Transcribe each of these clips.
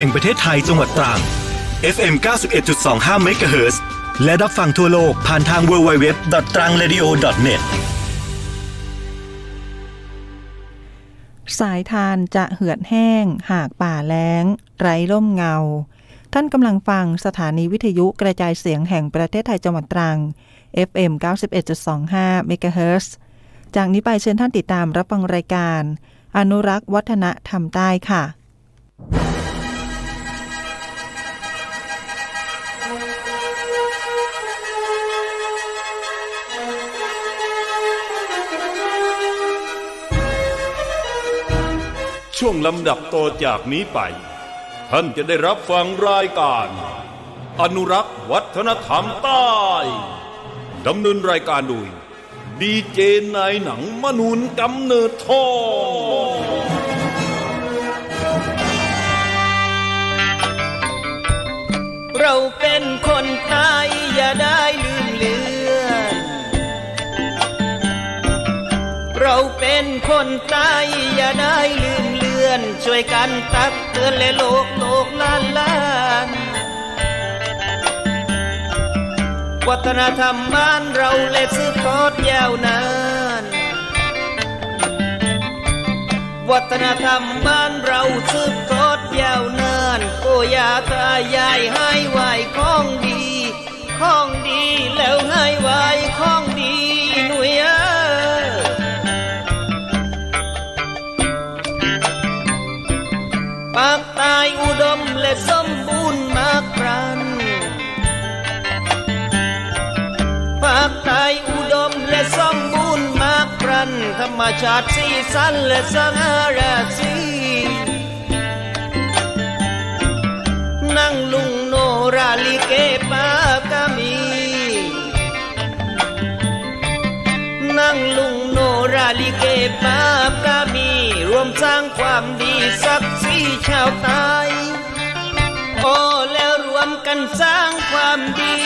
แห่งประเทศไทยจังหวัดตรัง FM 91.25 MHz และรับฟังทั่วโลกผ่านทาง www.trangradio.net สายทานจะเหือดแห้ง หากป่าแล้ง ไร้ร่มเงา ท่านกำลังฟังสถานีวิทยุกระจายเสียงแห่งประเทศไทยจังหวัดตรัง FM 91.25 MHz จากนี้ไปเชิญท่านติดตามรับฟังรายการ อนุรักษ์วัฒนธรรมใต้ค่ะ ช่วงลำดับต่อจากนี้ไป ท่านจะได้รับฟังรายการ อนุรักษ์วัฒนธรรมใต้ดำเนินรายการโดยดีเจนายหนังมนุนกำเนิดทองเราเป็นคนไทยอย่าได้ลืมเลือนเราเป็นคนไทยอย่าได้ลืมเลื อนช่วยกันตักเตือนและโลกโลกล้านล้านวัฒนธรรมบ้านเราและสืบทอดยาวนาน วัฒนธรรมบ้านเราสืบทอดยาวนานโอ้ยาตายายให้ไหวของดี ของดีแล้วให้ไหวของ ดมและสมบูรณ์มากปรันภาคไทยอุดมและสมบูรณ์มากปรันธรรมชาติสีสันและสง่าราศีนั่งลุงโนราลิเกปากามี นั่งลุงโนราลิเกปากามี รวมสร้างความดีสักสีชาวไทย โอ้แล้วรวมกันสร้างความดี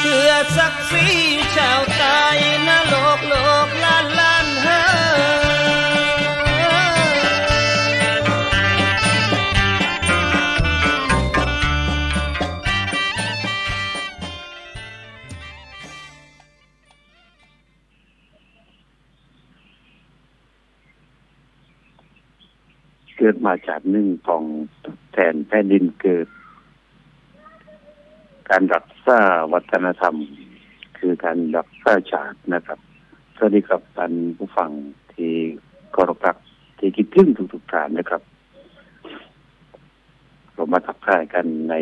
เพื่อศักดิ์ศรีชาวไทยนะโลกโลกล้านล้านเฮอเกิดมาจากหนึ่งของ แทนแผ่นดินเกิด การรักษาวัฒนธรรม คือการรักษาชาตินะครับ สวัสดีครับท่านผู้ฟังที่เคารพรักที่คิดถึงทุกๆท่านนะครับ เรามาทักทายกันใน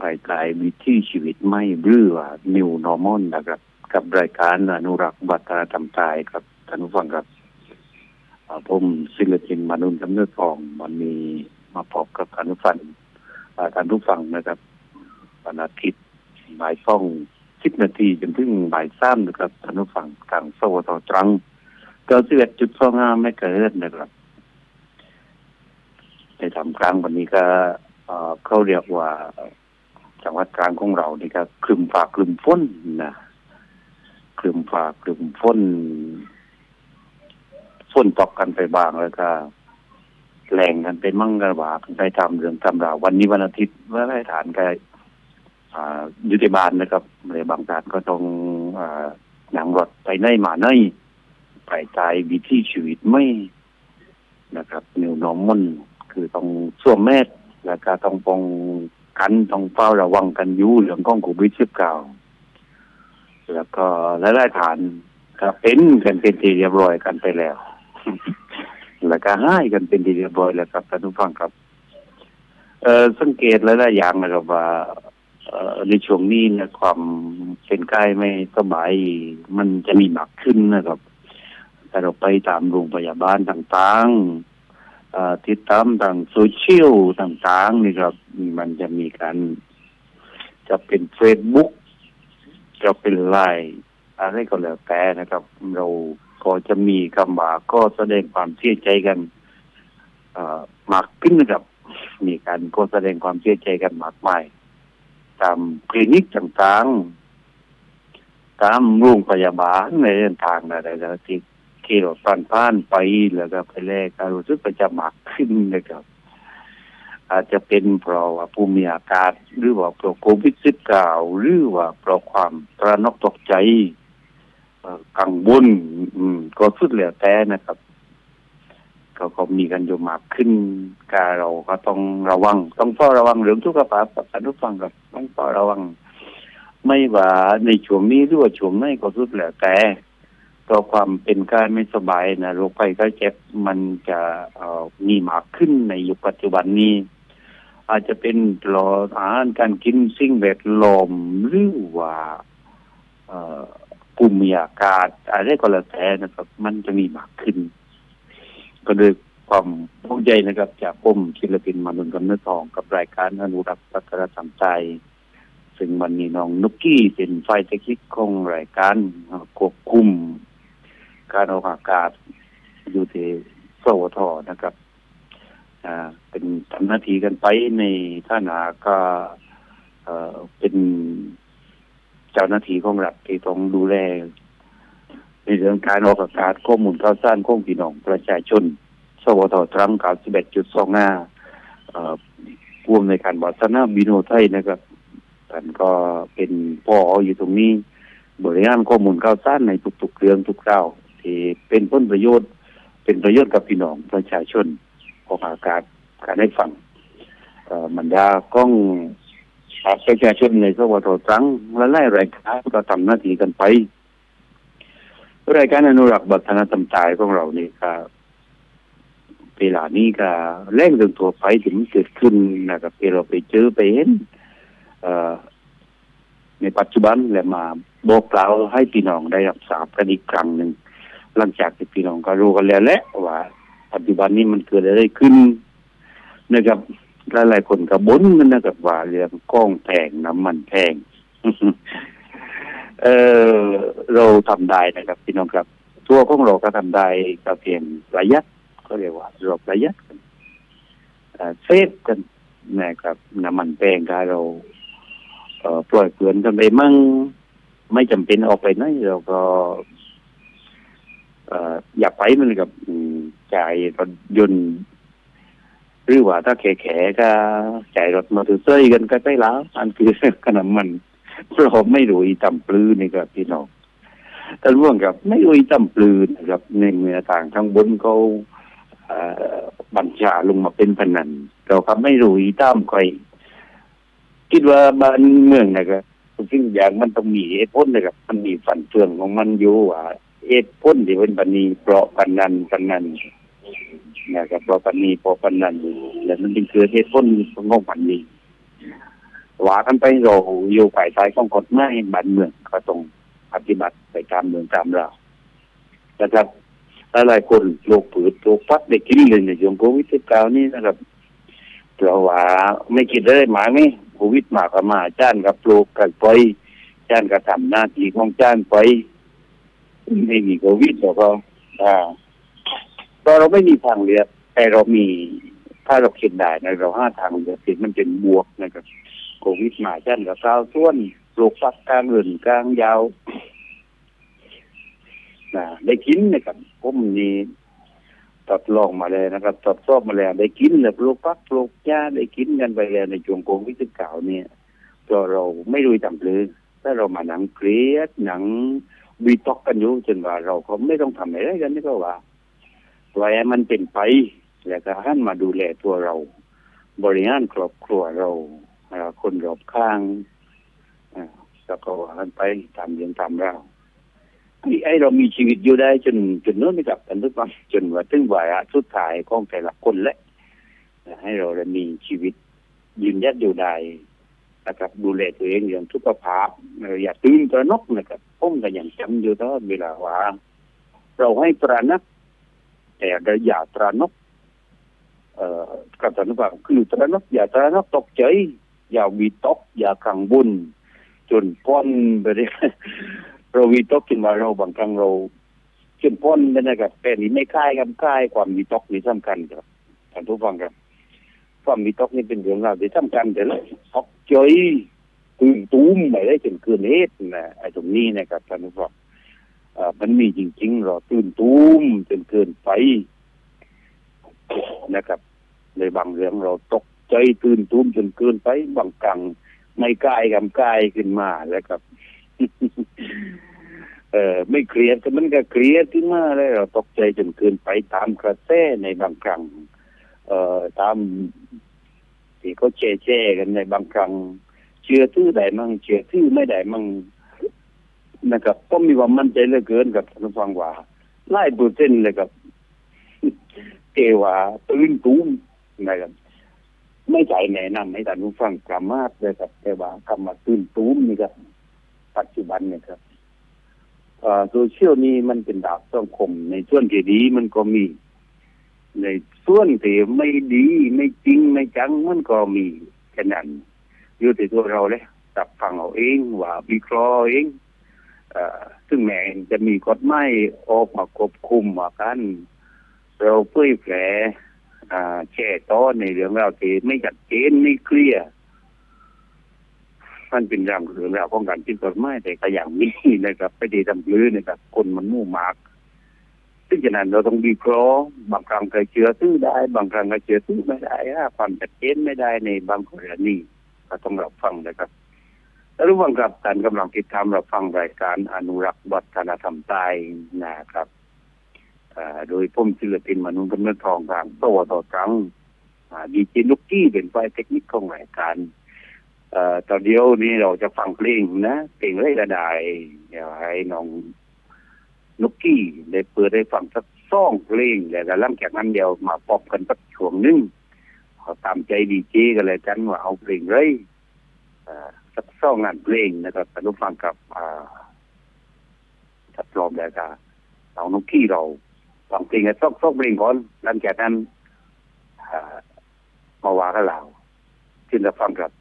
ภายใต้วิถีชีวิตไม่หรือว่า New Normal นะครับ กับรายการอนุรักษ์วัฒนธรรมไทยครับท่านผู้ฟังครับอ่าผมศิลปินมานุนกำเนิดทองวันนี้ มาพบกับท่านผู้ฟังอ่าท่านผู้ฟังนะครับวันอาทิตย์บ่ายสองสิบนาทีจนถึงบ่ายสามนะครับท่านผู้ฟังทางสวทตรังเก้าสิบเอ็ดจุดสองห้าไม่เกินนะครับในทำกลางวันนี้ก็เขาเรียกว่าจังหวัดกลางของเรานี่ก็คลึมฟ้าคลึมฝนนะคลึมฟ้าคลึมฝนฝนตกกันไปบางแล้วก็ แรงกันเป็นมั่งกระบากันไปทำเรื่องทำราววันนี้วันอาทิตย์เมื่อไรฐานก็อ่าอยู่ที่บ้านนะครับเลยบางฐานก็ต้องอ่านั่งรถไปไหนมาไหนไปตายวิถีชีวิตไม่นะครับนิวนอมมันคือต้องสวมแมสแล้วก็ต้องป้องกันต้องเฝ้าระวังกันยู่เรื่องของโควิดสิบเก้าแล้วก็หลายๆฐานครับเป็นกันเป็นทีเรียบร้อยกันไปแล้ว แล้วก็ให้กันเป็นที่เรียบร้อยแล้วครับท่านผู้ฟังครับ เอ่อสังเกตหลายๆอย่างนะครับว่าเอ่อในช่วงนี้นี่ยความเป็นกายไม่สบายมันจะมีหนักขึ้นนะครับแต่เราไปตามโรงพยาบาลต่างๆเอ่อติดตามทางโซเชียลต่างๆนี่ครับ มันจะมีการจะเป็นเฟซบุ๊กจะเป็นไลน์อะไรก็แล้วแต่นะครับ เรา ก็จะมีคำว่าก็แสดงความเสียใจกันมากขึ้นนะครับ มีการก็แสดงความเสียใจกันมากมายตามคลินิกต่างๆ ตามโรงพยาบาลในเดินทางอะไรแล้วที่ขี่รถผ่นผ่านไปแล้วก็ไปแลกก็รู้สึกประจะมากขึ้นนะครับ อาจจะเป็นเพราะว่าภูมิอากาศหรือว่าเพราะโควิด19หรือว่าเพราะความตระหนกตกใจ กังวลอืม ก็สุดแล้วแต่นะครับก็ก็มีกันอยู่มากขึ้นกาเราก็ต้องระวัง ต้องเฝ้าระวังเรื่องทุกขภาพกับการทุกฟังกับต้องเฝ้าระวัง ไม่ว่าในช่วงนี้หรือว่าช่วงไหนก็สุดแล้วแต่ต่อความเป็นการไม่สบายนะโรคภัยไข้เจ็บมันจะมีมากขึ้นในยุคปัจจุบันนี้ อาจจะเป็นรออาหารการกินสิ่งแวดล้อมหรือว่า กลุ่มอากาศอะไรก็แล้วแต่นะครับ มันจะมีมากขึ้น ก็โดยความภูมิใจนะครับ จากผมศิลปินมานุนกำเนิดทองกับรายการอนุรักษ์วัฒนธรรมใจซึ่งวันนี้น้องนุกกี้เป็นฝ่ายเทคนิคของรายการควบคุม การออกอากาศอยู่ที่สวทนะครับอ่าเป็นทำหน้าที่กันไปในท่านาก็เอ่อเป็น เจ้าหน้าที่ของรัฐที่ต้องดูแลในเรื่องการออกอากาศข้อมูลข่าวสารของพี่น้องประชาชน สวทตรัง91.25เอ่อผู้อำนวยการวัฒนาบิโนไทยนะครับท่านก็เป็นพ่ออยู่ตรงนี้ บริหารข้อมูลข่าวสารในทุกๆเรื่องทุกคราวที่เป็นผลประโยชน์ เป็นประโยชน์กับพี่น้องประชาชนออกอากาศการได้ฟังเอ่อมันดากล้อง ประชาชนในสวทตรังและไล่รายการก็ทำหน้าที่กันไป รายการอนุรักษ์วัฒนธรรมใจของเรานี่ครับเวลานี้ก็แรงเรื่องตัวไปถึงเกิดขึ้นนะครับเราไปเจอไปเห็นในปัจจุบันและมาบอกกล่าวให้พี่น้องได้รับทราบกันอีกครั้งหนึ่งหลังจากที่พี่น้องก็รู้กันแล้วแหละว่าปัจจุบันนี้มันเกิดอะไรขึ้นนะครับ หลายๆคนก็บ่นกันนะครับว่าเรื่องกล้องแพงน้ำมันแพงเออเราทำได้นะครับพี่น้องครับ ตัวของเราก็ทำได้ก็เพียงประหยัดก็เรียกว่าเราประหยัดกันเซฟกันนะครับน้ำมันแพงก็เราเออปล่อยเปลือนกันไปมั่งไม่จำเป็นออกไปไหนเราก็อ่ออยากไปมันกับจ่ายรถยนต์ หรือว่าถ้าแขๆก็จ่ายรถมอเตอร์ไซค์กันก็ได้แล้วอันคือขนาดมันเราไม่รู้อีตำปลือนี่ครับพี่น้องแต่ร่วงกับไม่รู้อีตำปลือนะครับในเมืองต่างข้างบนเขาบัญชาลงมาเป็นพนันเราครับไม่รู้อีตามใครคิดว่าบ้านเมืองนะครับทุกสิ่งอย่างมันต้องมีเหตุผลนะครับ มันมีฝันเฟืองของมันอยู่ว่าเหตุผลที่เป็นบันนีเพราะปันนันปันนัน นะครับเพราะปันนี้พราะปันนันแล้วมันเป็นคือเหตุผลของปันนี้ว่ากันไปเราอยู่ฝ่ายซ้ายของกฎหมายบ้านเมืองก็ต้องปฏิบัติไปตามเมืองตามเรานะครับหลายๆคนโรคผืดโรคฟัดได้กินเลยในช่วงโควิด19นี่นะครับเพราะว่าไม่คิดเลยหมาไหมโควิดมาก็มาจ้านกับปลูกกันไปจ้านก็ทำหน้าที่ของจ้านไปไม่มีโควิดแล้วก็อ่า ตอนเราไม่มีทางเลือกแต่เรามีถ้าเราคิดได้นะเราห้าทางเลือกสิ่มันเป็นบวกนะครับโควิดมาจ้านกับก้าวส่วนปลูกฟักกลางเรือนกลางยาวนะได้กินนะครับผมนี่ทดลองมาเลยนะครับทดสอบมาแล้วได้กินแล้วปลูกฟักปลูกหญ้าได้กินกันไปแล้วในช่วงโควิดสิบเก้าเนี่ยก็เราไม่รู้จำเลยถ้าเรามาหนังเครียดหนังวีตอกกันอยู่จนว่าเราก็ไม่ต้องทำอะไรกันนี่ก็ว่า ปล่อยให้มันเป็นไป แล้วก็หันมาดูแลตัวเรา บริหารครอบครัวเราคนรอบข้างแล้วก็ว่ากันไปตามเรื่องตามราไอ้เรามีชีวิตอยู่ได้จนจนโน้นไม่กลับกันทุกวันจนว่าถึงวาระสุดท้ายของแต่ละคนแหละให้เราได้มีชีวิตยืนยัดอยู่ได้นะครับดูแลตัวเองอย่างสุขภาพเอ่ออย่าตื่นตระหนกนะครับผมก็ยังจำอยู่ตลอดเวลาว่า เราให้ตระหนัก แต่เราอย่าตระหนกเอ่อกับตระหนกว่าคือตระหนกอย่าตระหนกตกใจอย่าวิตกอย่ากังวลจนพ้นไปเลยเราวิตกขึ้นมาเราบางครั้งเราจนพ้นไปนะครับแต่นี่ไม่คล้ายกันคล้ายความวิตกนี่สำคัญครับท่านผู้ฟังครับ ความวิตกนี่เป็นเรื่องราวที่สำคัญแต่ละตกใจตื่นตูมไปได้จนเกินเหตุนะไอ้ตรงนี้นะครับท่านผู้ฟัง มันมีจริงๆเราตื่นตูมจนเกินไปนะครับ ในบางเรื่องเราตกใจตื่นตูมจนเกินไป บางกังไม่กายกับกายขึ้นมาแล้วครับ เออไม่เครียดก็มันก็เครียดขึ้นมาแล้วเราตกใจจนเกินไปตามกระแสในบางครั้งเอ่อตามที่เขาแช่แช่กันในบางครั้งเชื่อถือได้มั่งเชื่อถือไม่ได้มั่ง นะครับก็มีความมั่นใจเหลือเกินกับท่านฟังว่าไล่เปอร์เซ็นต์เลยครับเกว่าตื่นตูมนะครับไม่ใจแนะนำให้ท่านผู้ฟังสามารถเลยครับแต่ว่าคำว่าตื่นตูมนี่ครับ ปัจจุบันเนี่ยครับโซเชียลนี้มันเป็นดาบสังคม ในส่วนที่ดีมันก็มี ในส่วนที่ไม่ดีไม่จริงไม่จังมันก็มีแค่นั้นอยู่ที่ตัวเราเลยตับฟังเอาเองว่าวิเคราะห์เอง ซึ่งแม้จะมีกฎหมายออกมาควบคุมว่ากันเราเผยแผร่แช่ต้อนในเรื่องราวที่ไม่จัดเจนไม่เคลียร์มันเป็นเรื่องเรื่องราวของการผิดกฎหมายแต่ก็อย่างนี้นะครับไม่ได้ทำลื้อนะครับ คนมันมู่มากซึ่งฉะนั้นเราต้องวิเคราะห์บางครั้งก็เชื่อซื้อได้ บางครั้งก็เชื่อซื้อไม่ได้ความชัดเจนไม่ได้ในบางกรณีก็ต้องรับฟังนะครับ รู้ว่ากับการกำลังติดตามรับฟังรายการอนุรักษ์วัฒนธรรมใต้นะครับโดยผมศิลปินมนุษย์กำเนิดทองทางโตต่อจังดีเจนุกกี้เป็นฝ่ายเทคนิคของรายการอ่อตอนเดียวนี้เราจะฟังเพลงนะเพลงเล่กระดเดี๋ยวให้น้องนุกกี้ได้เปิดได้ฟังสักซ่องเพลงแล้วหลังจากนั้นเดียวมาปอบกันสักช่วงนึงขอตามใจดีเจกันเลยกันว่าเอาเพลงเล ยสักซ่องงานเพลงนะครับท่านผู้ฟังกับอ่าจัดรอมแล้วก็เอานุกขี้เราฟังเพลงกันซอกซอกเพลงก่อนหลังจากนั้นมาว่ากันเราขึ้นจะฟังครับ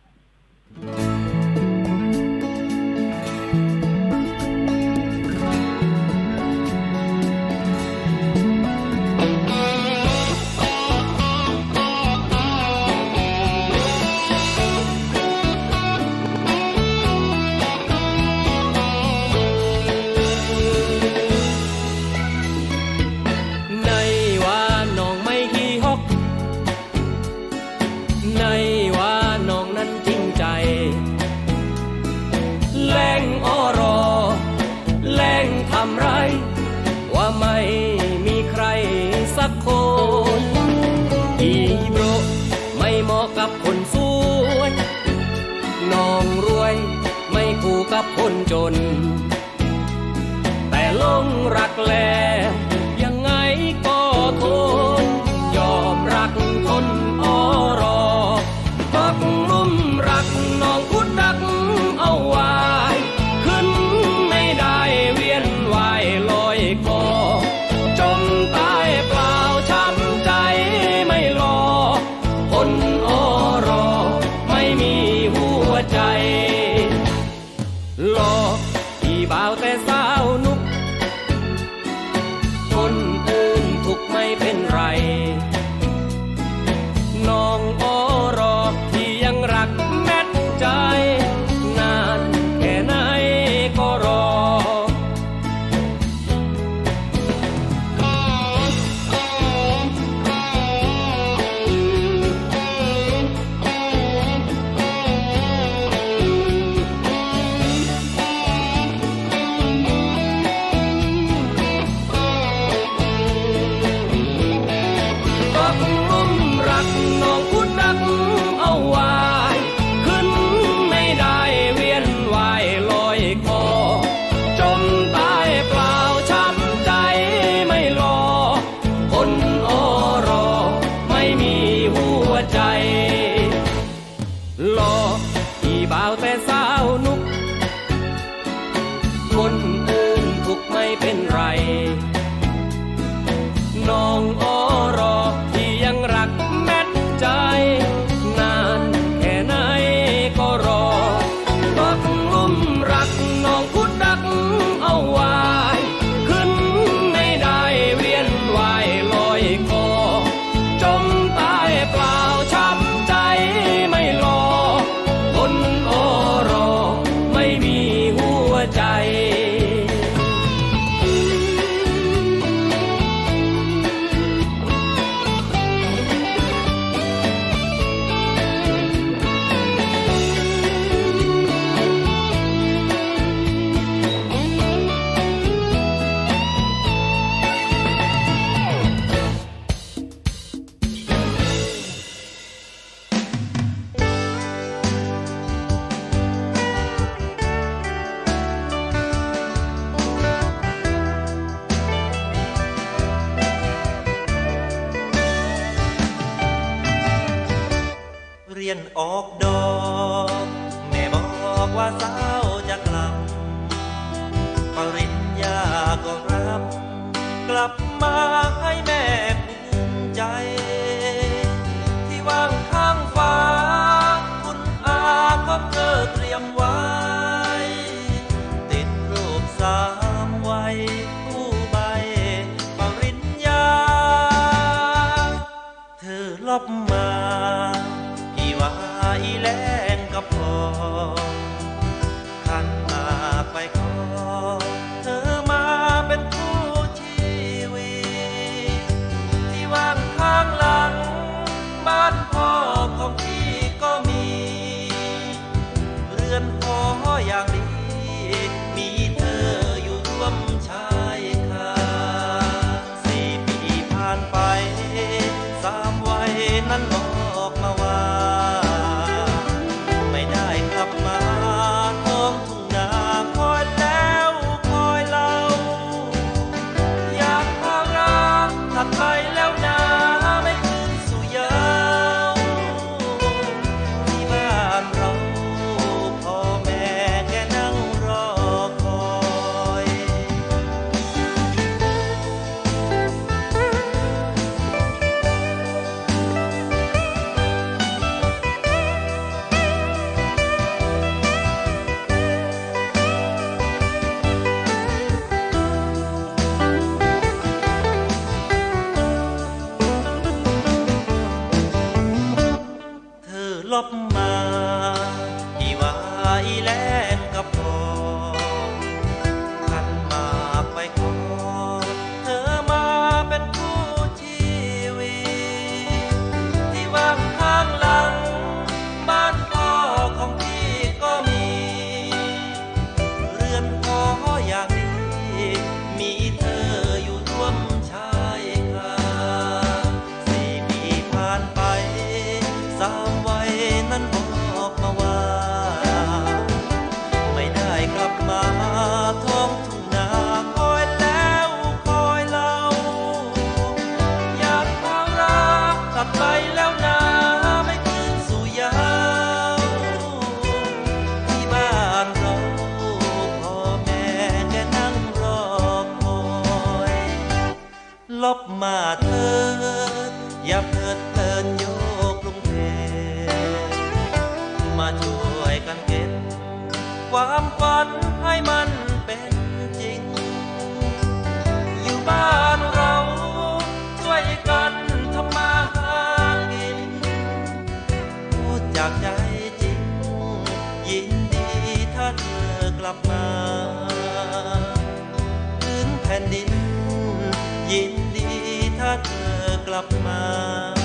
alma.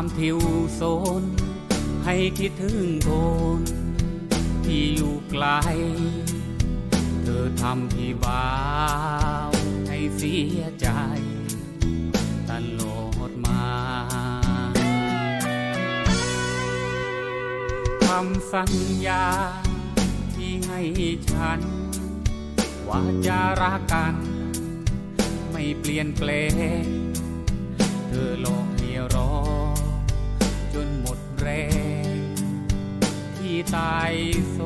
ามทิวโซน ให้คิดถึงคนที่อยู่ไกล เธอทำพี่บาวให้เสียใจตลอดมาคำสัญญาที่ให้ฉัน ว่าจะรักกัน ไม่เปลี่ยนแปลงเธอหลอก ไตโซ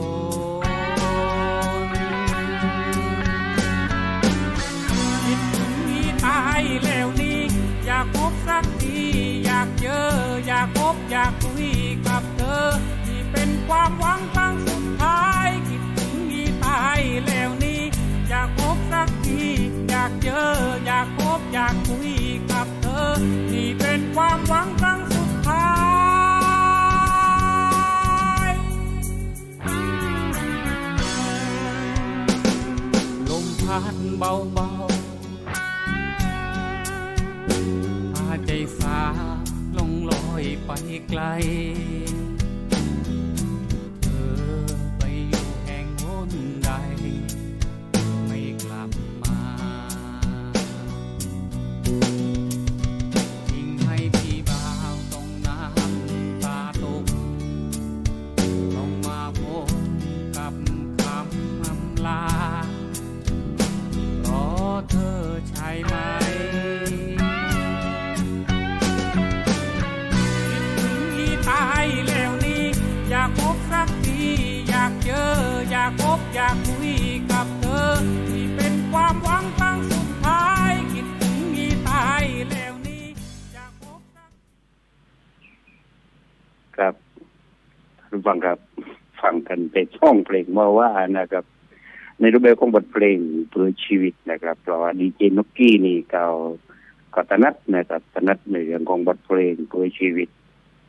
คิดถึงที่ตายแล้วนี้อยากพบสักทีอยากเจอ อยากพบอยากคุยกับเธอ ที่เป็นความหวังครั้งสุดท้ายคิดถึงที่ตายแล้วนี้อยากพบสักทีอยากเจอ อยากพบอยากคุยกับเธอ ที่เป็นความ เบาเบาพาใจสาลงลอยไปไกล ฟังครับ ฟังกันเป็นช่องเพลงมาว่านะครับ ในรูปแบบของบทเพลงเพื่อชีวิตนะครับเพราะว่าดีเจนกกี้นี่เขาก็ถนัดนะครับถนัดในเรื่องของบทเพลงเพื่อชีวิต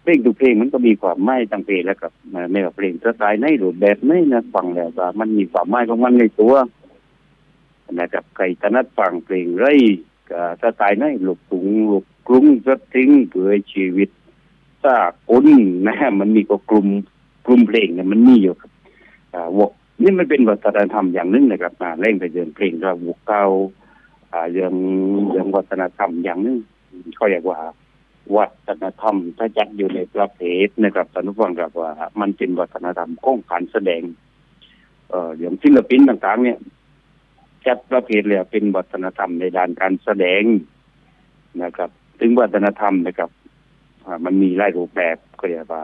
เพลงทุกเพลงมันก็มีความหมายตั้งเพลงแล้วกับไม่ว่าเพลงสไตล์ไหนรูปแบบไหนนะฟังแล้วก็มันมีความหมายของมันในตัวนะครับใครถนัดฟังเพลงไรก็สไตล์ไหนลูกถุงลูกกรุ้งสตริงเพื่อชีวิตถ้าคนนะมันมีก็กลุ่ม กลุ่มเพลงเนี่ยมันมีอยู่ครับอ่าวกนี่มันเป็นวัฒนธรรมอย่างหนึงนะครับมาเล่นไปเดินเพลงก็วกเก่าอ่าเรื่องเรื่องวัฒนธรรมอย่างหนึงเขาเรียกว่าวัฒนธรรมถ้าจัดอยู่ในประเภทนะครับท่านผู้ฟังครับว่า มันเป็นวัฒนธรรมของการแสดง เอ่ออย่างศิลปินต่างๆ เนี่ยจัดประเภทเลยเป็นวัฒนธรรมในด้านการแสดงนะครับ ถึงวัฒนธรรมนะครับมันมีหลายรูปแบบก็เรียกว่า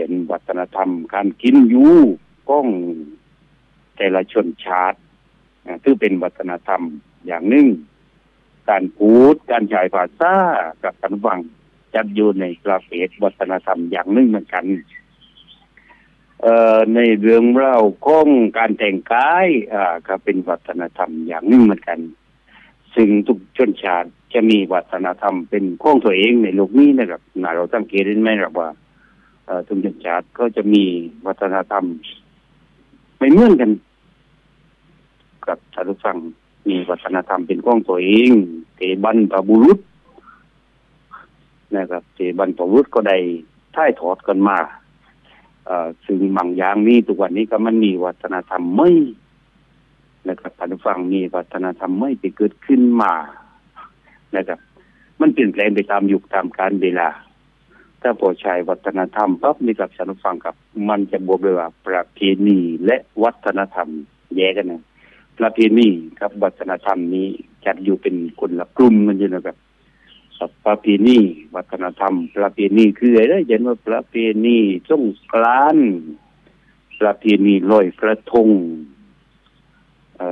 เช่นวัฒนธรรม การกินอยู่ก้องแต่ละชนชาติอ่าถือเป็นวัฒนธรรมอย่างหนึ่ง การพูด การใช้ภาษากับการฟังจัดอยู่ในประเภทวัฒนธรรมอย่างหนึ่งเหมือนกัน เอ่อในเรื่องเล่าของการแต่งกายอ่าก็เป็นวัฒนธรรมอย่างหนึ่งเหมือนกัน ซึ่งทุกชนชาติจะมีวัฒนธรรมเป็นข้องตัวเองในโลกนี้นะครับนาเราสังเกตเห็นไหมครับว่า ทุกชนชาติก็จะมีวัฒนธรรม ไม่เหมือนกัน กับท่านผู้ฟังมีวัฒนธรรมเป็นของตัวเองเทบันปบุรุษนะครับเทบันปบุรุษก็ได้ถ่ายทอดกันมาซึ่งบางอย่างนี้ทุกวันนี้ก็มันมีวัฒนธรรมไม่นะครับท่านฟังมีวัฒนธรรมไม่ไปเกิดขึ้นมานะครับ มันเปลี่ยนแปลงไปตามยุคตามการเวลา ถ้าพอใช้วัฒนธรรมปั๊บนี่กับท่านผู้ฟังครับ มันจะบอกเลยว่าประเพณีและวัฒนธรรม แยกกันนะประเพณีกับวัฒนธรรมนี้จัดอยู่เป็นคนละกลุ่มกันอยู่นะครับบประเพณีวัฒนธรรม ประเพณีคืออะไรเช่นว่าประเพณีสงกรานประเพณีลอยกระทงเอ่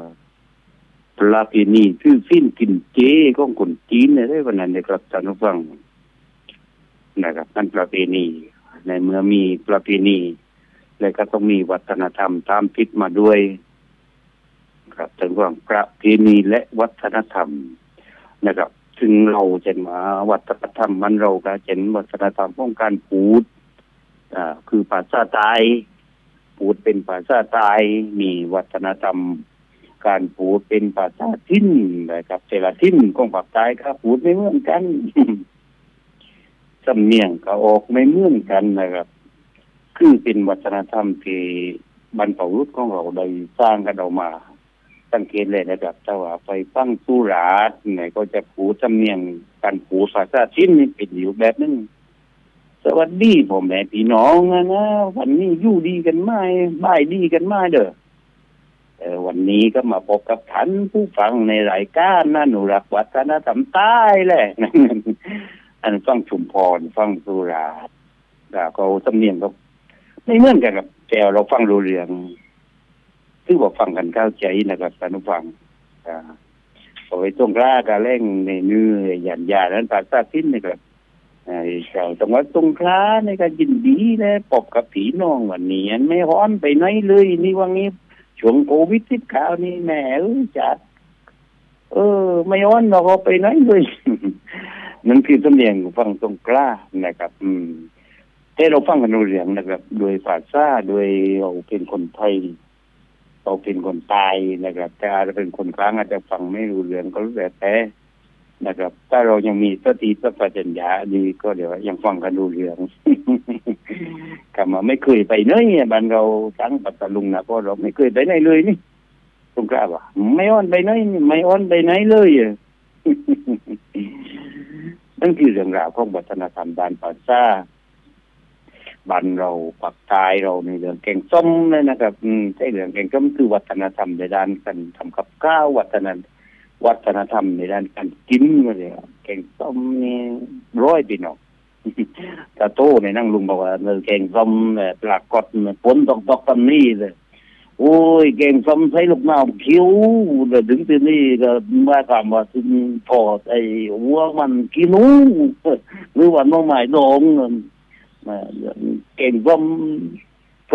อประเพณีคือสิ้นกินเจของคนจีนเนี่ยได้วันนั้นนะครับท่านผู้ฟัง นะครับนั่นประเพณี ในเมื่อมีประเพณี แล้วก็ต้องมีวัฒนธรรมตามทิศมาด้วย ครับท่านผู้ฟังประเพณีและวัฒนธรรมนะครับซึ่งเราจะมาวัฒนธรรมมันเราก็เห็นวัฒนธรรมของการพูดอ่าคือภาษาไทยพูดเป็นภาษาไทยมีวัฒนธรรม การพูดเป็นภาษาทิ้นนะครับแต่ละทิ้นของภาคใต้ก็พูดไม่เหมือนกัน สำเนียงก็ออกไม่เหมือนกันนะครับ คือเป็นวัฒนธรรมที่บรรพบุรุษของเราได้สร้างกันออกมา สังเกตเลยนะครับถ้าว่าไปฟังสุราษฎร์เนี่ยก็จะพูดสำเนียงการพูดภาษาทิ้นนี่เป็นอยู่แบบนึงสวัสดีพ่อแม่พี่น้องนะนะวันนี้อยู่ดีกันไหมบ่ายดีกันไหมเด้อเออวันนี้ก็มาพบกับท่านผู้ฟังในรายการนะหนูรักวัฒนธรรมใต้แหละ อันฟังชุมพรฟังสุราษฎร์แล้วก็สำเนียงก็ไม่เหมือนกันกับแต่เราฟังรู้เรื่องคือว่าฟังกันเข้าใจนะครับท่านผู้ฟังอ่าเอาไว้ตรงกล้ากาเร่งในเนื้อหยันยานั้นภาษาทิ้นนะครับไอ้เจ้าจังหวัดสงขลาในการยินดีเลยปอบกับผีน้องวันนี้ไม่ฮ้อนไปไหนเลย นี่ว่างี้ช่วงโควิดสิบเก้านี่แหม่จัด เออ ไม่อ้อนเราก็ไปไหนเลย นั่นคือสำเนียงฟังตรงกล้านะครับ อืมแต่เราฟังกันรู้เรื่องนะครับ โดยภาษาโดยเราเป็นคนไทยเราเป็นคนตายนะครับแต่อาจจะเป็นคนกลางอาจจะฟังไม่รู้เรื่องก็รู้แต่แต่นะครับ ถ้าเรายังมีสติสัมปชัญญะดีก็เดี๋ยวยังฟังกันรู้เรื่องกลับมาไม่เคยไปไหนบ้านเราทั้งปัตตาลุงนะเพราะเราไม่เคยไปไหนเลยนี่ตรงกล้าว่าไม่อ้อนไปไหนไม่อ้อนไปไหนเลยอะ นั่นคือเรื่องราวของวัฒนธรรมด้านภาษาบ้านเราปักใต้เราในเรื่องแกงส้มเลยนะครับ อืมใช่เรื่องแกงส้มคือวัฒนธรรมในด้านการทำกับข้าววัฒนวัฒนธรรมในด้านการกินก็เลยครับแกงส้มนี่ร้อยปีนาะตาโตในนั่งลุงบอกว่าเออแกงส้มเนี่ยปลากดเนี่ยฝนตกตกตอนนี้เลย โอ้ยแกงส้มใช้ลูกน้ำเขียวแต่ถึงปีนี้ก็ว่าคำว่าถึงพอดไอ้หัวมันกินูหรือว่าน้องไม้ดองนั่นมาแกงส้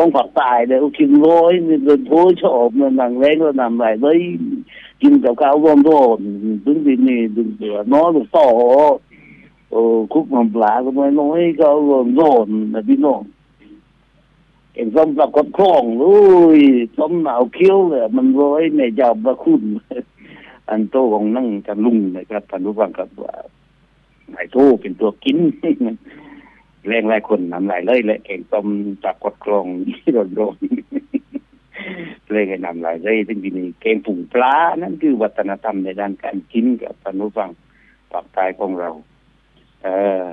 องผักตายเดี๋ยกินร้อยนี่เดินโถชอบมันนั่งแรงก็นำไหลเลยกินกับข้าวร้อนๆถึงปีนี้ถึงเดือน้อยลูกต่อคุกมันปลาก็ไม่น้อยก็ร้อนๆนะพี่น้อง เอ็งส้มปลากดคล้องโอ้ยส้มหนาวเคี้ยวเลยมันร้อยในยาวประคุณอันโตของนั่งกันลุงนะครับท่านผู้ฟังครับว่าไอ้โตเป็นตัวกินแรงหลายคนน้ำหลายเลยและแข่งต้มจากกดกลองที่โดนโดนเลยให้นำหลายเลยซึ่งทีนี้แกงผุงปลา นั่นคือวัฒนธรรมในด้านการกินกับท่านผู้ฟังปากกายของเรา เออ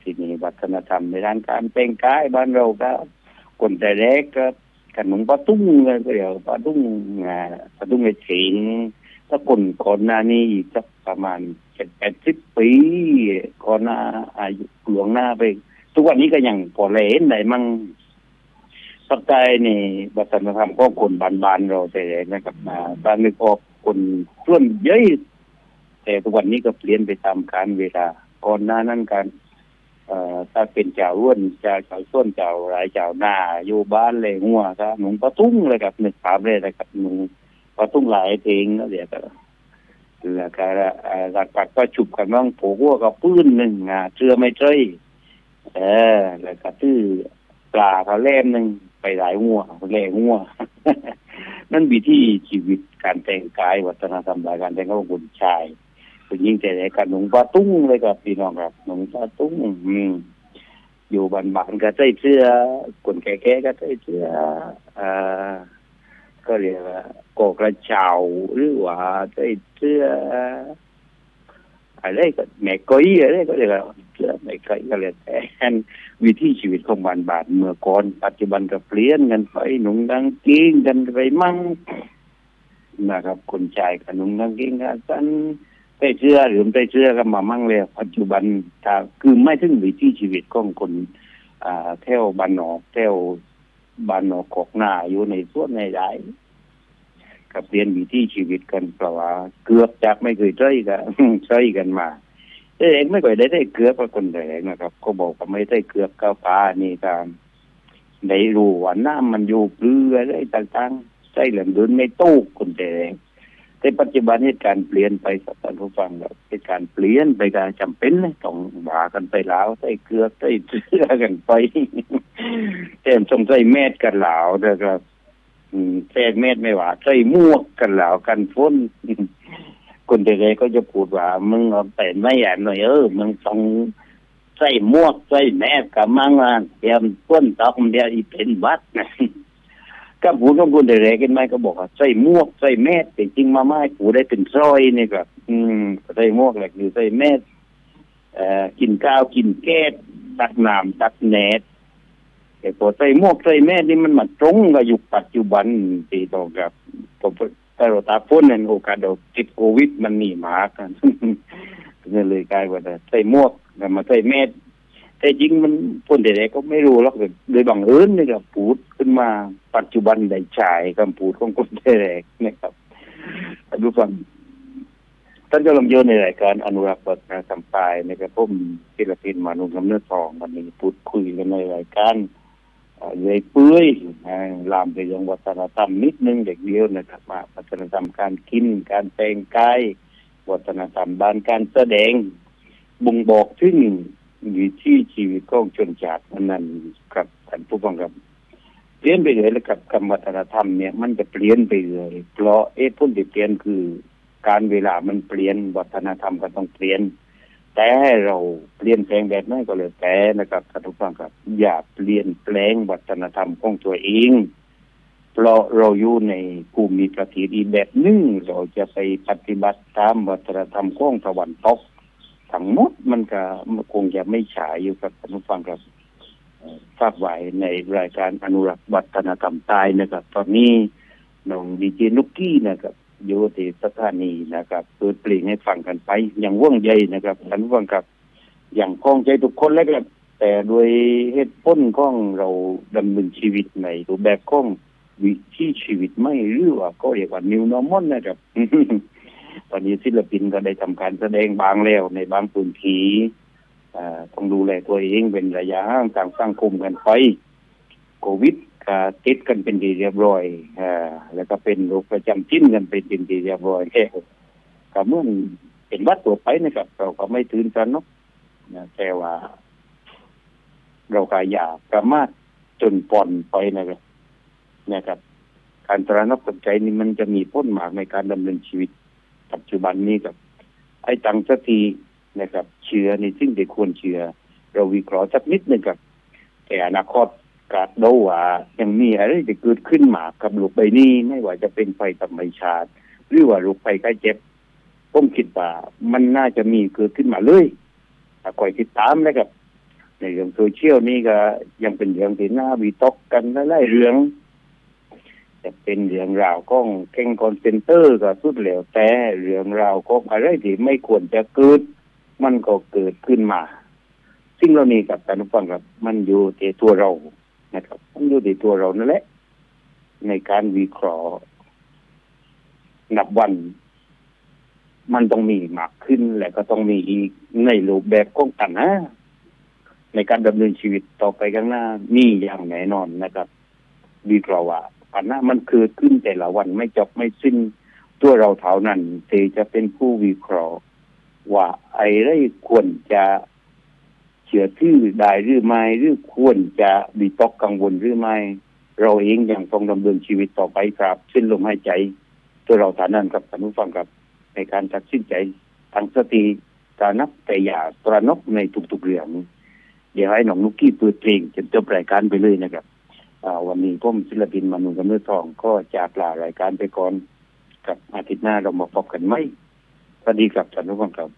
ที่นี้วัฒนธรรมในด้านการแต่งกายบ้านเราครับ คนแต่แรกก็ขนมปลาตุ้งเลยก็เดี๋ยวปลาตุ้งอ่าปลาตุ้งไอ้เสีงถ้าคนก่อนหน้านี้สักประมาณเจ็ดแปดสิบปีก่อนหน้าอายุหลวงหน้าไป ทุกวันนี้ก็ยังพอเลนได้มั่งภาคใต้นี่วัฒนธรรมของคนบานๆเราแต่แรกนะครับอ่าบางนึกออกคนส่วนเยอะแต่ทุกวันนี้ก็เปลี่ยนไปตามกาลเวลาก่อนหน้านั้นการ เอ่อถ้าเป็นเจ้าอ้วนเจ้าเจ้าส้นเจ้าหลายเจ้าหน้า อยู่บ้านเลยหัวก็หนุ่มปะตุ้งเลยครับนึกภาพเลยนะครับหนุ่มปะตุ้งหลายเพลงแล้วเดี๋ยวก็แล้วก็หลักปักก็ฉุบกันบ้างผูกหัวกับปืนหนึ่งอะเชื่อไม่ใช่เออ แล้วก็ตื้อปลาเขาแล่มหนึ่งไปหลายหัวแหล่หัวนั่นวิธีชีวิตการแต่งกายวัฒนธรรมหลายการแต่งกายของคนชาย ผู้หญิงแต่ไหนกันหนุ่มปลาตุ้งเลยครับพี่น้องครับหนุ่มปลาตุ้งอืมอยู่บ้านๆก็ใส่เสื้อคนแก่ๆก็ใส่เสื้ออ่าก็เรียกว่าโกกระเช้าหรือว่าใส่เสื้ออะไรก็แม่ก้อยอะไรก็เรียกว่าเสื้อแม่ก้อยก็เรียกแต่วิธีชีวิตของบ้านๆเมื่อก่อนปัจจุบันก็เปลี่ยนกันไปหนุ่งกางเกงกันไปมั่งนะครับคนชายกับหนุ่งกางเกงกันสั้น ใส่เสื้อหรือไม่ใส่เสื้อก็มามั่งเลยปัจจุบันถ้าคือไม่ถึงวิถีชีวิตของคนอ่าแถวบ้านนอกแถวบ้านนอกกอกหน้าอยู่ในส่วนในใดกับเปลี่ยนวิถีชีวิตกันเพราะว่าเกือบจากไม่เคยใช้กันใช้กันมาแต่เองไม่เคยได้ได้เกือบกับคนแรกนะครับเขาบอกว่าไม่ได้เกือบก้าวปลานี่ตามได้รู้ว่าน้ำมันอยู่เกลืออะไรต่างๆใช้เหลือเดินไม่ตู้คนแรก แต่ปัจจุบันเหตุการณ์เปลี่ยนไปครับท่านผู้ฟังครับเหตุการณ์เปลี่ยนไปการจำเป็นต้องบากันไปแล้วใส่เกลือใส่เสื้อกันไปแต้มต้องใส่แมสกันแล้วนะครับอืมใส่แมสไม่หว่าใส่มวกกันแล้วกันฝนคนเด็กๆก็จะพูดว่า มึงเอาแต่ไม่แอบหน่อยเออมึงต้องใส่มวกใส่แมสกับมังอะเตรียมพ้นตอกเดียวอีเป็นบัดนะ ก็ผู้ต้องคนเด็กๆกันไหมก็บอกว่าใส่หมวกใส่แมสแต่จริงมาไม่ผู้ได้เป็นซอยนี่ครับอืมใส่หมวกแหละคือใส่แมสเอ่อกินข้าวกินแก้ตักน้ำตักแหนดแต่พอใส่หมวกใส่แมสนี่มันมาตรงกับยุคปัจจุบันตีตรงกับผมแต่เราตาพ้นนั่นโอกาสเราติดโควิดมันหนีหมากันก็เลยกลายว่าใส่หมวกแล้วมาใส่แมส แต่จริงมันคนเด็กๆก็ไม่รู้หรอกโดยบังเอิญนี่ก็พูดขึ้นมาปัจจุบันได้ฉายคำพูดของคนเด็กๆนะครับท่านผู้ฟังท่านกำลังโยนในรายการอนุรักษ์วัฒนธรรมปายนะครับผมศิลปินมานุกำเนิดทองวันนี้พูดคุยกันในรายการเอ่อเลยเปื่อยลามไปยังวัฒนธรรมนิดนึงเด็กเดียวนะครับมาวัฒนธรรมการกินการแต่งกายวัฒนธรรมด้านการแสดงบ่งบอกถึง วิถีชีวิตของชนชาตินั้นครับท่านผู้ฟังครับเปลี่ยนไปเลยแล้วกับคำวัฒนธรรมเนี่ยมันจะเปลี่ยนไปเลยเพราะเอ๊ะพ้นที่เปลี่ยนคือการเวลามันเปลี่ยนวัฒนธรรมก็ต้องเปลี่ยน แต่เราเปลี่ยนแปลงแบบนั้นก็เลยแต่นะครับท่านผู้ฟังครับ อย่าเปลี่ยนแปลงวัฒนธรรมของตัวเองเพราะเราอยู่ในภูมิประเทศอีแบบหนึ่งเราจะไปปฏิบัติตามวัฒนธรรมของตะวันตก ทั้งหมดมันก็คงจะไม่ฉายอยู่กับท่านผู้ฟังครับฝากไว้ในรายการอนุรักษ์วัฒนธรรมใต้นะครับ ตอนนี้น้องดีเจนุกกี้นะครับอยู่ที่สถานีนะครับเปิดเพลงให้ฟังกันไป อย่างว่องใยนะครับท่านผู้ฟังครับ อย่างคล่องใจทุกคนแล้วครับแต่โดยเหตุผลของเราดำเนินชีวิตในรูปแบบของวิถีชีวิตไม่หรือว่าก็เรียกว่า new normal นะครับ ตอนนี้ศิลปินก็ได้ทำการแสดงบางแล้วในบางพื้นที่ต้องดูแลตัวเองเป็นระยะห่างทางสังคมกันไปโควิดก็ติดกันเป็นที่เรียบร้อยอแล้วก็เป็นโรคประจำถิ่นกันเป็นที่เรียบร้อยแค่ก็เมื่อเป็นวัดตัวไปนะครับ เราก็ไม่ตื่นกันเนาะแต่ว่า เราก็อย่าประมาทจนป่อนไปนะครับนะครับ การตระหนักตกใจนี่มันจะมีพ้นหมากในการดำเนินชีวิต ปัจจุบันนี้กับ ไอ้ตังสักทีนะครับ เชื่อในสิ่งที่ควรเชื่อเราวิเคราะห์สักนิดหนึ่งกับ แต่อนาคตกาดเดาว่ายังมีอะไรจะเกิดขึ้นมากับโลกใบนี้ไม่ว่าจะเป็นไฟธรรมชาติ หรือว่าโรคภัยไข้เจ็บผมคิดว่ามันน่าจะมีเกิดขึ้นมาเลยถ้าคอยติดตามนะครับ ในเรื่องโซเชียลนี่ก็ยังเป็นเรื่องที่น่าวิตกกันหลายเรื่อง จะเป็นเรื่องราวของแก๊งคอลเซ็นเตอร์ก็สุดแล้วแต่เรื่องราวของอะไรที่ไม่ควรจะเกิด มันก็เกิดขึ้นมาสิ่งเหล่านี้กับท่านผู้ฟังครับ มันอยู่ที่ตัวเรานะครับ มันอยู่ที่ตัวเรานั่นแหละ ในการวิเคราะห์นับวัน มันต้องมีมากขึ้น และก็ต้องมีอีกในรูปแบบของตันนะในการดำเนินชีวิตต่อไปข้างหน้านี่อย่างแน่นอนนะครับวิเคราะห์ว่า ปัญหามันเกิดขึ้นแต่ละวันไม่จบไม่สิ้นตัวเราเท่านั้นที่จะเป็นผู้วิเคราะห์ ว่าไอ้ไรควรจะเชื่อถือได้หรือไม่หรือควรจะวิตกกังวลหรือไม่ เราเองยังต้องดำเนินชีวิตต่อไปครับเส้นลมหายใจ ตัวเราฐานนั้นครับท่านผู้ฟังครับในการตัดสินใจตั้งสติตระนักแต่อย่าตระนกในทุกๆเรื่องเดี๋ยวให้น้องนุกกี้เปิดเพลงจนจบรายการไปเลยนะครับ วันนี้ผมศิลปินมนุษย์กำเนิดทองก็จากลารายการไปก่อนกับอาทิตย์หน้าเรามาพบกันไหมสวัสดีครับท่านผู้ฟังครับ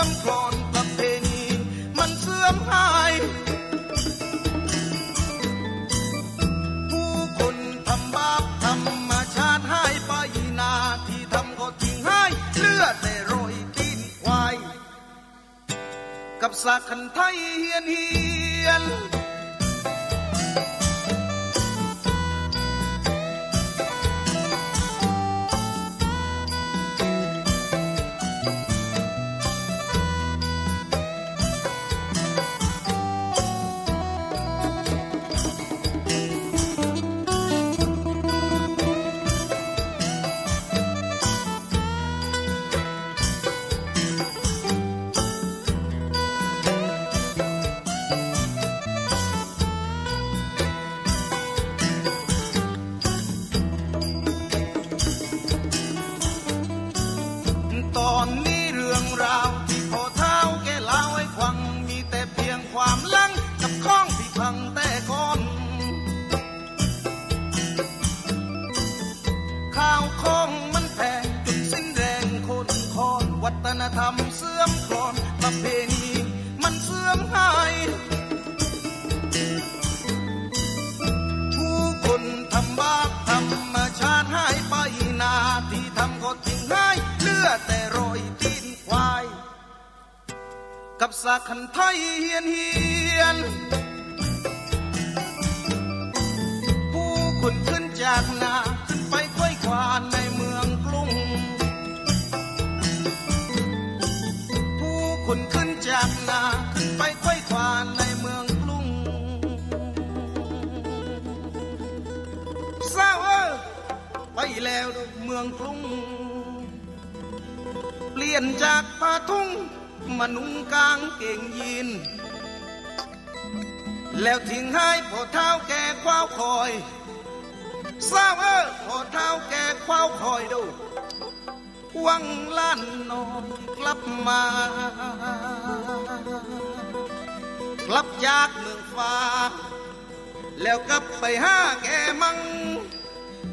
อมคลอนประเพณีมันเสื่อมหาย ผู้คนทำบาปธรรมชาติให้ไปนาที่ทำก็ทิ้งให้เลือดแต่รอยตีนควาย กับสาคันไทยเฮียนเฮียน อยดูวังล้านนอนกลับมา กลับจากเมืองฟ้า แล้วกลับไปหาแกมัง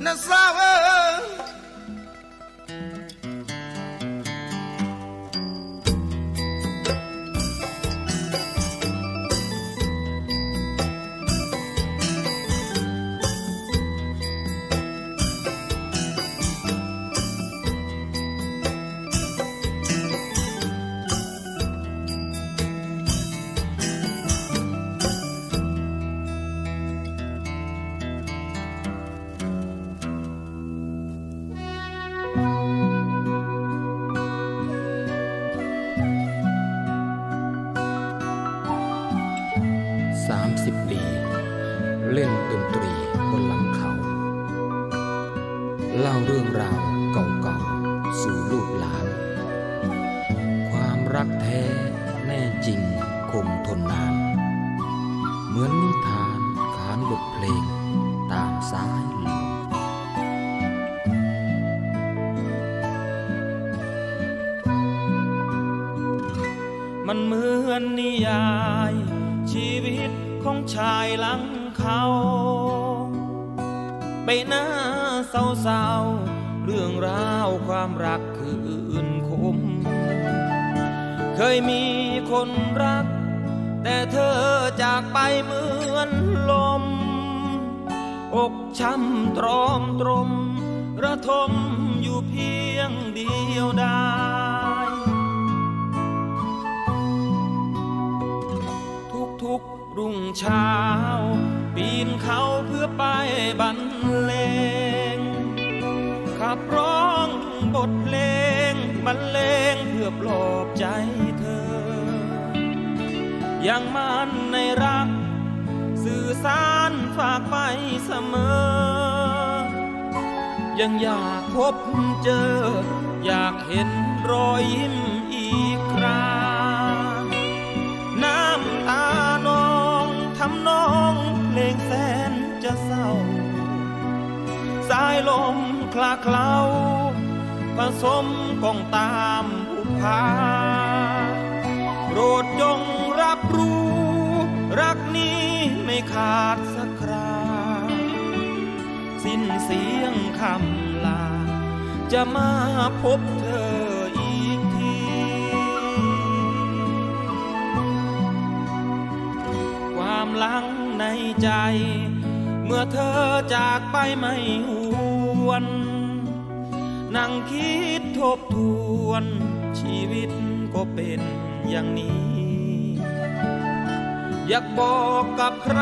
นะสาวเออ ชายหลังเขาไปหน้าเศร้าๆเรื่องราวความรักคืนคม เคยมีคนรัก แต่เธอจากไปเหมือนลม อกช้ำตรอมตรม ระทมอยู่เพียงเดียวดาย รุ่งเช้า ปีนเขาเพื่อไปบรรเลง ขับร้องบทเพลงบรรเลงเพื่อปลอบใจเธอยังมันในรัก สื่อสารฝากไปเสมอ ยังอยากพบเจอ อยากเห็นรอยยิ้ม้องเพลงแสนจะเศร้า สายลมคลาเคล้าผสมกองตามอุภาโปรดจงรับรู้ รักนี้ไม่ขาดสักครา สิ้นเสียงคำลา จะมาพบเธออีกทีความหลัง ในใจ เมื่อเธอจากไปไม่หวน นั่งคิดทบทวน ชีวิตก็เป็นอย่างนี้ อยากบอกกับใคร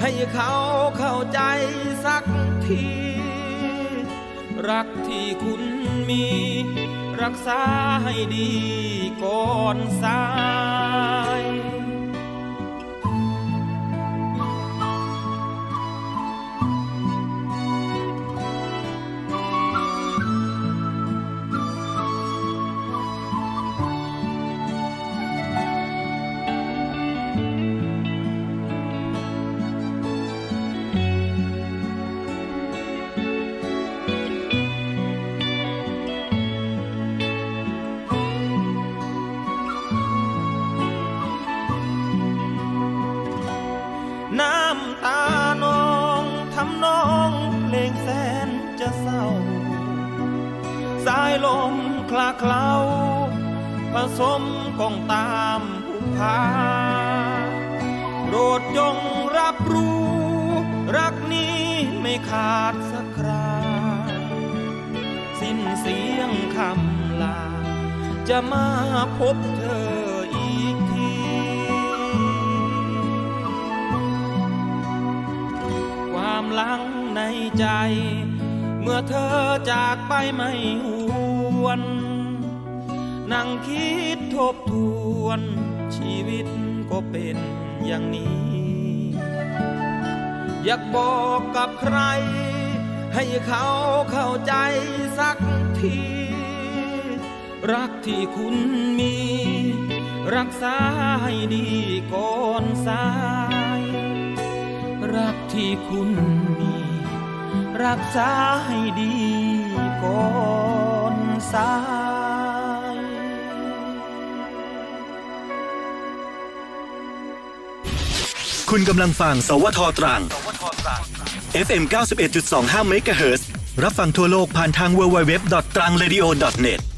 ให้เขาเข้าใจสักที รักที่คุณมี รักษาให้ดีก่อนสาย ผูพาโปรดจงรับรู้ รักนี้ไม่ขาดสักคราสิ้นเสียงคำลา จะมาพบเธออีกทีความหลังในใจ เมื่อเธอจากไปไม่หวน นั่งคิดทบทวน ชีวิตก็เป็นอย่างนี้ อยากบอกกับใคร ให้เขาเข้าใจสักที รักที่คุณมี รักษาให้ดีก่อนสาย รักที่คุณมี รักษาให้ดีก่อนสาย คุณกำลังฟัง สวทตรัง FM 91.25เมกะเฮิรตซ์รับฟังทั่วโลกผ่านทาง www.trangradio.net